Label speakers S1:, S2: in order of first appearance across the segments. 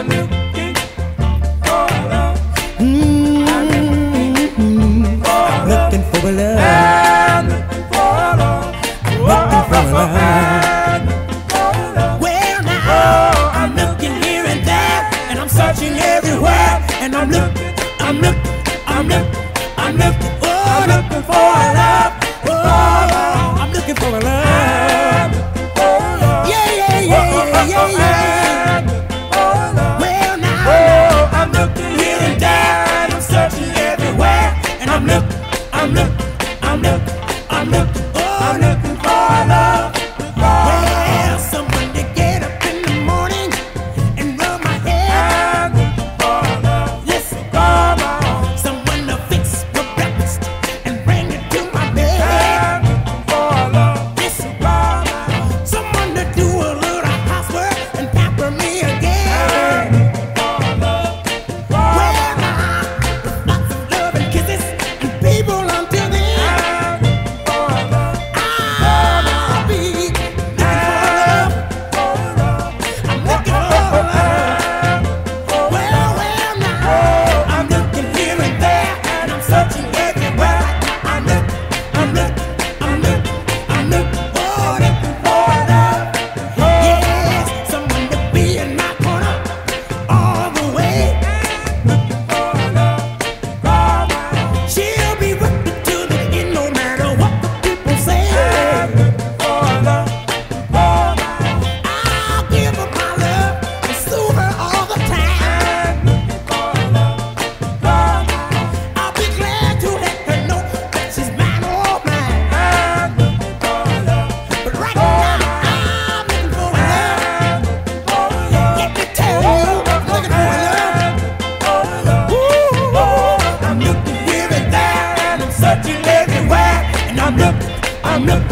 S1: I'm looking for a love. I'm looking for a love. I'm look, I'm look, oh, I'm looking for love. searching everywhere. And I'm up, I'm up,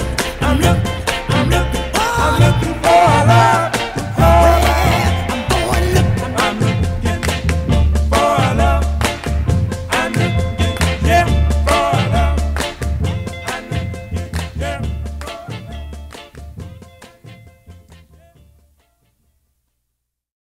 S1: I'm up.